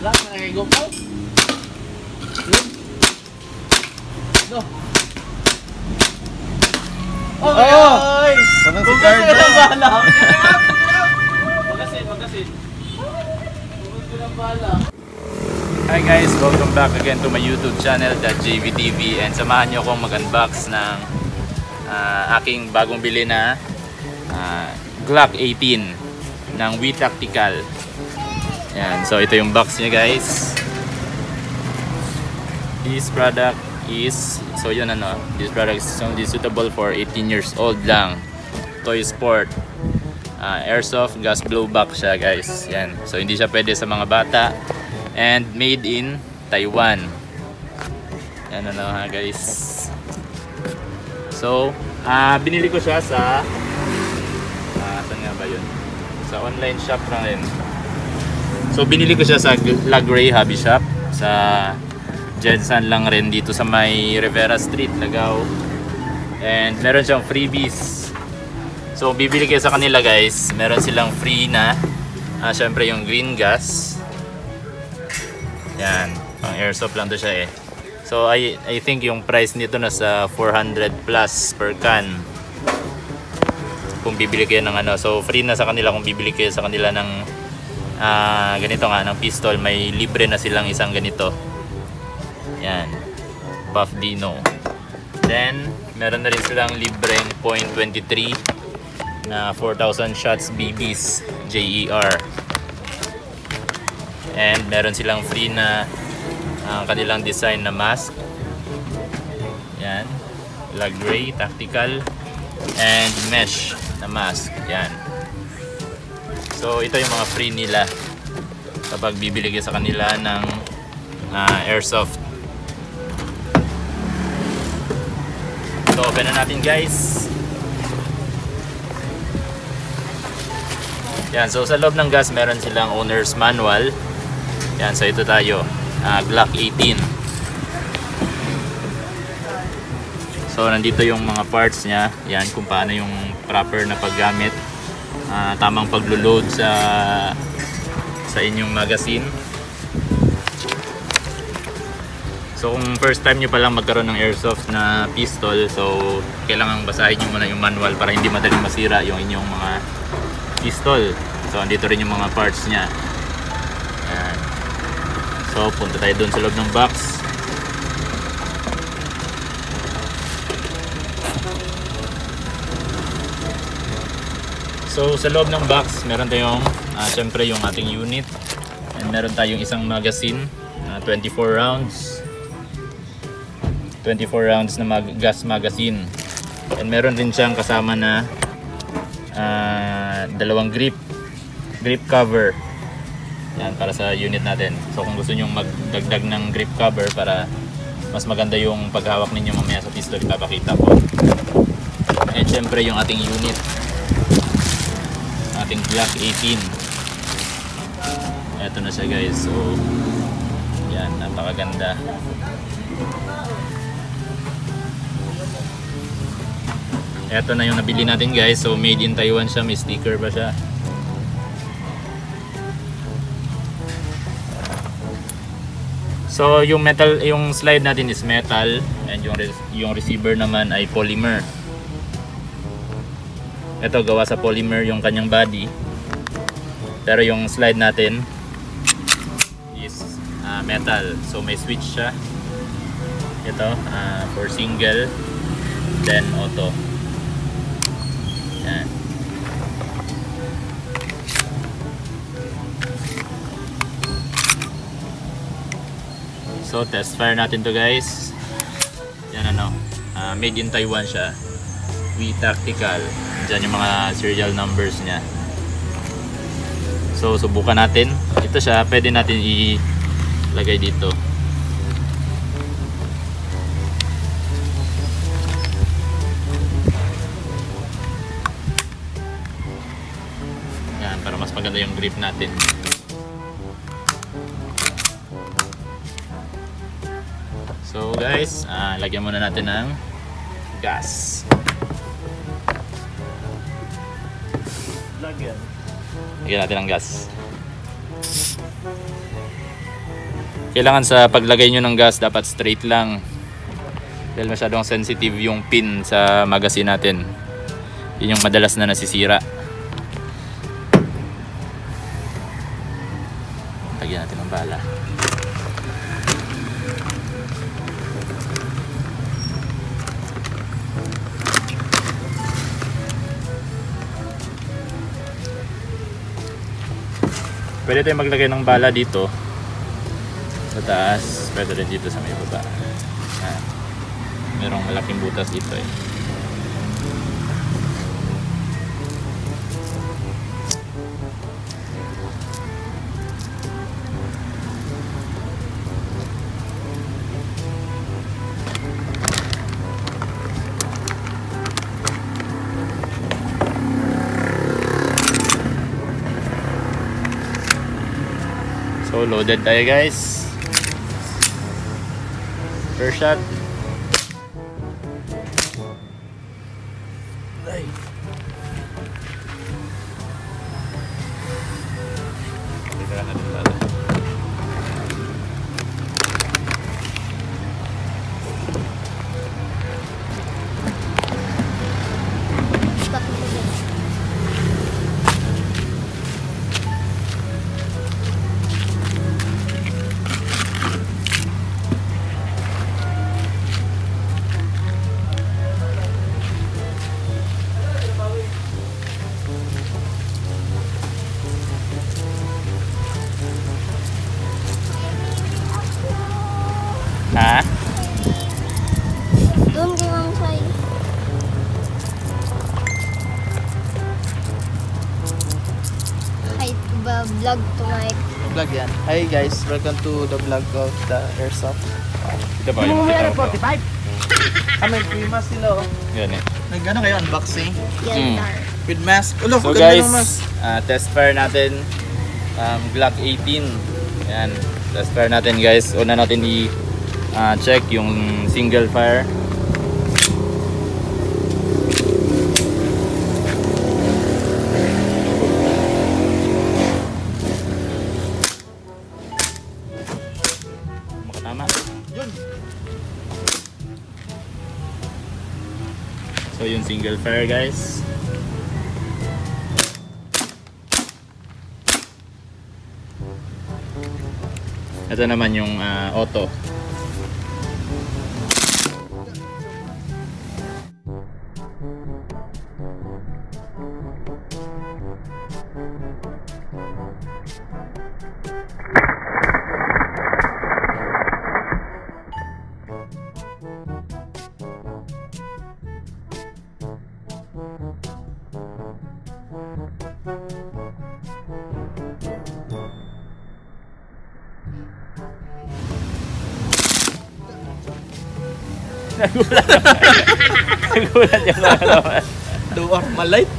Wala ka na go po. Yun. Go. Oh, ay! Parang si Cardo. Huwag ka bala. Hi guys, welcome back again to my YouTube channel, The JVTV and samahan niyo akong mag-unbox ng ah, aking bagong bili na ah, Glock 18 ng We Tactical. Yan, so ito yung box niya guys. This product is, so yun ano, this product is only suitable for 18 years old lang. Toy Sport. Ah, airsoft gas blowback siya guys. Yan. So hindi siya pwede sa mga bata and made in Taiwan. Yan ano ha guys. So, ah binili ko siya sa ah saan nga ba 'yun? Sa online shop lang rin. So binili ko siya sa La Grey Hobby Shop sa Jensen lang rin dito sa may Rivera Street, Lagaw. And meron siyang freebies. So bibili kayo sa kanila guys, meron silang free na ah syempre yung green gas. Yan, pang airsoft lang to siya eh. So I I think yung price nito nasa 400 plus per can. Kung bibili kayo ng ano, so free na sa kanila kung bibili kayo sa kanila ng ah, ganito nga ng pistol, may libre na silang isang ganito. Yan. Buff Dino. Then, meron na rin silang libreng .23 na 4,000 shots BBs JER. And meron silang free na ang kanilang design na mask. Yan. La Gray Tactical and mesh na mask. Yan. So ito yung mga free nila kapag bibili kayo sa kanila ng ah, airsoft. So open na natin guys. Yan, so sa loob ng gas meron silang owner's manual. Yan, so ito tayo. ah, Glock 18. So nandito yung mga parts niya. Yan kung paano yung proper na paggamit. Ah, tamang paglo-load sa sa inyong magazine. So kung first time nyo palang magkaroon ng airsoft na pistol, so kailangan basahin nyo muna yung manual para hindi madaling masira yung inyong mga pistol. So andito rin yung mga parts niya. Yan. So punta tayo doon sa loob ng box. So sa loob ng box, meron tayong ah, syempre yung ating unit. And meron tayong isang magazine, na 24 rounds. 24 rounds na mag gas magazine. And meron din siyang kasama na ah, dalawang grip grip cover. Yan para sa unit natin. So kung gusto niyo magdagdag ng grip cover para mas maganda yung paghawak ninyo mamaya sa pistol ipapakita ko. And syempre yung ating unit ating Glock 18 eto na siya guys. So yan napakaganda. Eto na yung nabili natin guys. So made in Taiwan siya. May sticker pa siya. So yung metal yung slide natin is metal. And yung yung receiver naman ay polymer ito gawa sa polymer yung kanyang body. Pero yung slide natin is ah, metal. So may switch siya. Ito ah, for single then auto. Yan. So test fire natin to guys. Yan ano. ah, made in Taiwan siya. We Tactical. Diyan yung mga serial numbers niya. So, subukan natin. Ito siya, pwede natin ilagay dito. Yan, para mas maganda yung grip natin. So guys, ah, lagyan muna natin ng gas. Lagyan. Lagyan natin ng gas. Kailangan sa paglagay nyo ng gas, dapat straight lang. Dahil masyadong sensitive yung pin sa magazine natin. Yun yung madalas na nasisira. Lagyan natin ng bala. Pwede tayong maglagay ng bala dito sa taas, pwede rin dito sa may baba. Yan. Merong malaking butas dito eh. So loaded tayo guys. First shot. Hi, ba vlog tonight. Vlog yan. Hi guys, welcome to the vlog of the Airsoft. Ito ba yung kita ko? Ah, may free mask sila oh. Yan eh. Nag-ano kayo, unboxing? Mm. Yeltar. With mask. Ulo, So ganda guys, mask. ah, test fire natin um, Glock 18. Yan, test fire natin guys. Una natin i ah, check yung single fire. Single fire guys. Ito naman yung ah, auto. Nagulat. Nagulat yung mga naman. Dwarf malight.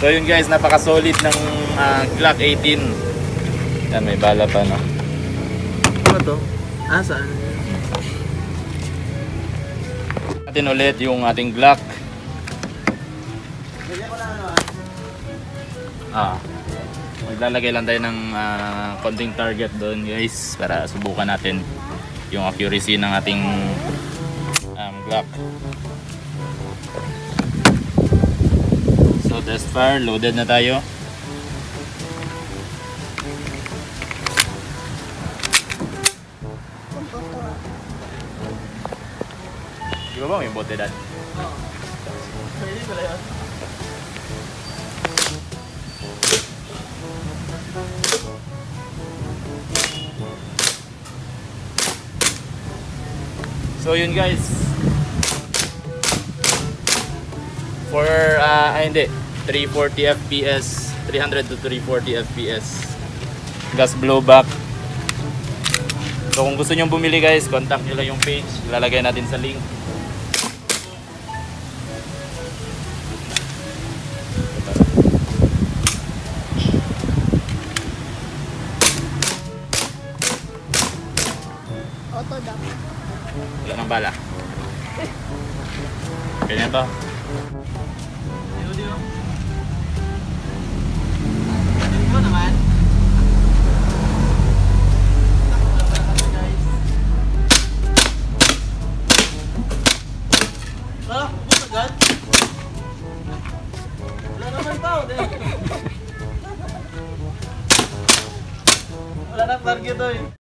So yun guys, napaka-solid ng ah, Glock 18. Yan, may bala pa no. Ano to? Ah, saan? Natin ulit yung ating Glock. Ah. Maglalagay lang tayo ng ah, konting target doon guys para subukan natin yung accuracy ng ating um, Glock. So test fire, loaded na tayo. Di ba may bote dad? Pwede pala yun. So yun guys. For uh, ay hindi 340 FPS, 300 to 340 FPS. Gas blowback. So kung gusto niyo bumili guys, contact niyo lang yung page. Ilalagay natin sa link. Auto daw. Wala kang bala. Ganyan to. Ayaw, di mo naman. Wala, ubos agad. Wala naman tao. Wala na target to.